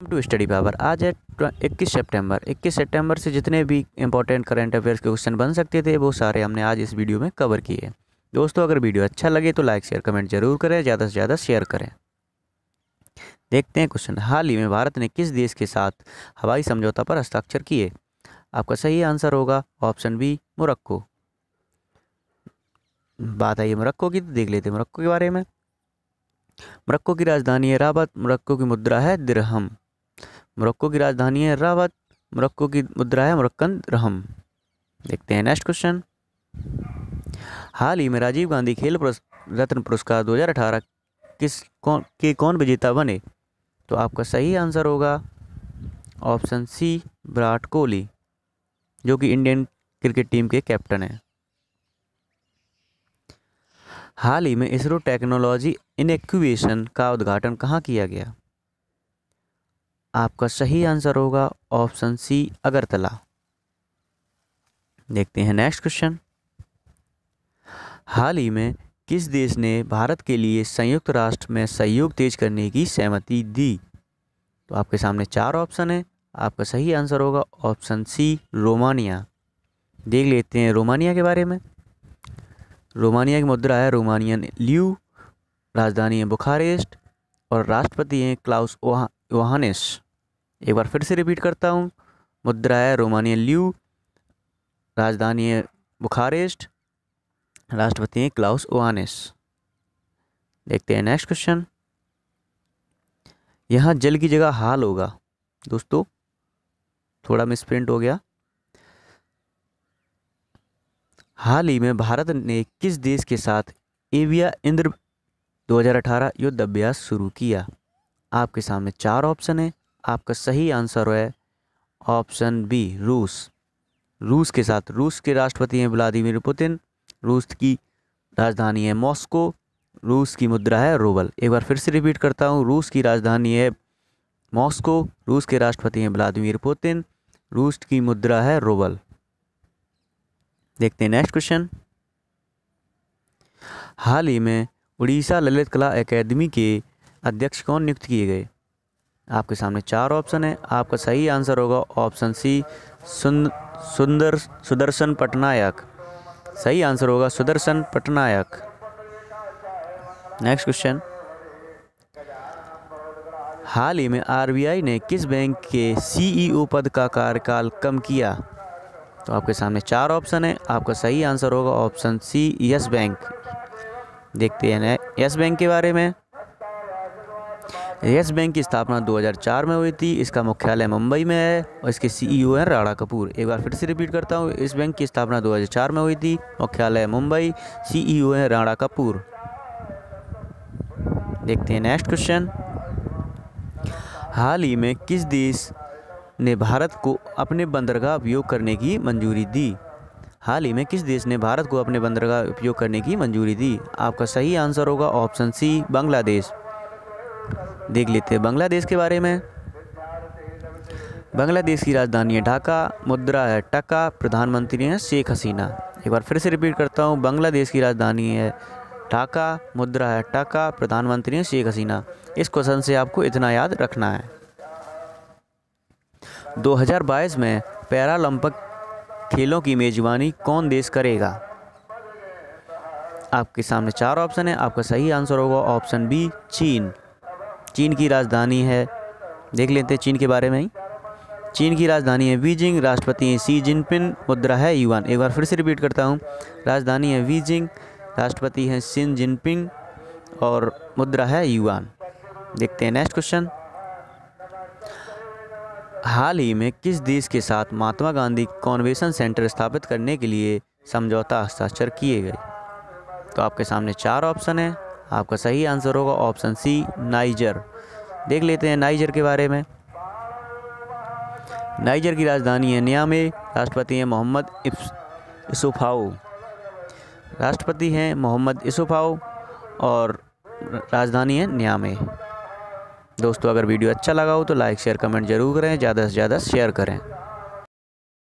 To study power आज है इक्कीस सितंबर। इक्कीस सितंबर से जितने भी इंपॉर्टेंट करंट अफेयर्स के क्वेश्चन बन सकते थे, वो सारे हमने आज इस वीडियो में कवर किए दोस्तों, अगर वीडियो अच्छा लगे तो लाइक शेयर कमेंट ज़रूर करें, ज़्यादा से ज़्यादा शेयर करें। देखते हैं क्वेश्चन हाल ही में भारत ने किस देश के साथ हवाई समझौता पर हस्ताक्षर किए? आपका सही आंसर होगा ऑप्शन बी मोरक्को। बात आई मोरक्को की तो देख लेते हैं मोरक्को के बारे में। मोरक्को की राजधानी है राबत मोरक्को की मुद्रा है दिरहम। मोरक्को की राजधानी है रावत मोरक्को की मुद्रा है मोरक्कन रहम। देखते हैं नेक्स्ट क्वेश्चन हाल ही में राजीव गांधी खेल रत्न पुरस्कार 2018 किस कौन, के कौन विजेता बने? तो आपका सही आंसर होगा ऑप्शन सी विराट कोहली, जो कि इंडियन क्रिकेट टीम के कैप्टन हैं। हाल ही में इसरो टेक्नोलॉजी इनक्यूबेशन का उद्घाटन कहाँ किया गया? आपका सही आंसर होगा ऑप्शन सी अगरतला। देखते हैं नेक्स्ट क्वेश्चन। हाल ही में किस देश ने भारत के लिए संयुक्त राष्ट्र में सहयोग तेज करने की सहमति दी? तो आपके सामने चार ऑप्शन है। आपका सही आंसर होगा ऑप्शन सी रोमानिया। देख लेते हैं रोमानिया के बारे में। रोमानिया की मुद्रा है रोमानियन ल्यू, राजधानी है बुखारेस्ट और राष्ट्रपति हैं क्लाउस योहानिस एक बार फिर से रिपीट करता हूँ। मुद्रा है रोमानियन ल्यू, राजधानी है बुखारेस्ट, राष्ट्रपति हैं क्लाउस ओहानिस। देखते हैं नेक्स्ट क्वेश्चन यहाँ जल की जगह हाल होगा। दोस्तों, थोड़ा मिसप्रिंट हो गया। हाल ही में भारत ने किस देश के साथ एविया इंद्र 2018 युद्ध अभ्यास शुरू किया? आपके सामने चार ऑप्शन है। आपका सही आंसर है ऑप्शन बी, रूस। रूस के साथ रूस के राष्ट्रपति हैं व्लादिमीर पुतिन। रूस की राजधानी है मॉस्को। रूस की मुद्रा है रूबल। एक बार फिर से रिपीट करता हूँ, रूस की राजधानी है मॉस्को। रूस के राष्ट्रपति हैं व्लादिमीर पुतिन। रूस की मुद्रा है रूबल। देखते हैं नेक्स्ट क्वेश्चन। हाल ही में उड़ीसा ललित कला एकेडमी के अध्यक्ष कौन नियुक्त किए गए। आपके सामने चार ऑप्शन है। आपका सही आंसर होगा ऑप्शन सी सुंदर, सुदर्शन पटनायक। सही आंसर होगा सुदर्शन पटनायक। नेक्स्ट क्वेश्चन हाल ही में आरबीआई ने किस बैंक के सीईओ पद का कार्यकाल कम किया? तो आपके सामने चार ऑप्शन है। आपका सही आंसर होगा ऑप्शन सी, यस बैंक। देखते हैं यस बैंक के बारे में। यस बैंक की स्थापना 2004 में हुई थी। इसका मुख्यालय मुंबई में है और इसके सीईओ हैं राणा कपूर। एक बार फिर से रिपीट करता हूँ, इस बैंक की स्थापना 2004 में हुई थी। मुख्यालय मुंबई सीईओ हैं राणा कपूर। देखते हैं नेक्स्ट क्वेश्चन हाल ही में किस देश ने भारत को अपने बंदरगाह उपयोग करने की मंजूरी दी? हाल ही में किस देश ने भारत को अपने बंदरगाह उपयोग करने की मंजूरी दी? आपका सही आंसर होगा ऑप्शन सी, बांग्लादेश। देख लेते हैं बांग्लादेश के बारे में। बांग्लादेश की राजधानी है ढाका, मुद्रा है टका प्रधानमंत्री हैं शेख हसीना। एक बार फिर से रिपीट करता हूँ, बांग्लादेश की राजधानी है ढाका, मुद्रा है टका प्रधानमंत्री हैं शेख हसीना। इस क्वेश्चन से आपको इतना याद रखना है। 2022 में पैरालंपिक खेलों की मेजबानी कौन देश करेगा? आपके सामने चार ऑप्शन है, आपका सही आंसर होगा ऑप्शन बी चीन। चीन की राजधानी है। देख लेते हैं चीन के बारे में ही। चीन की राजधानी है बीजिंग, राष्ट्रपति हैं सी जिनपिन मुद्रा है युवान एक बार फिर से रिपीट करता हूँ। राजधानी है बीजिंग, राष्ट्रपति हैं सिन जिनपिंग और मुद्रा है युवान देखते हैं नेक्स्ट क्वेश्चन। हाल ही में किस देश के साथ महात्मा गांधी कॉन्वेंशन सेंटर स्थापित करने के लिए समझौता हस्ताक्षर किए गए? तो आपके सामने चार ऑप्शन है। आपका सही आंसर होगा ऑप्शन सी, नाइजर। देख लेते हैं नाइजर के बारे में। नाइजर की राजधानी है नियामे, राष्ट्रपति हैं मोहम्मद इसुफाओ। राष्ट्रपति हैं मोहम्मद इसुफाओ और राजधानी है नियामे। दोस्तों, अगर वीडियो अच्छा लगा हो तो लाइक, शेयर, कमेंट ज़रूर करें, ज़्यादा से ज़्यादा शेयर करें।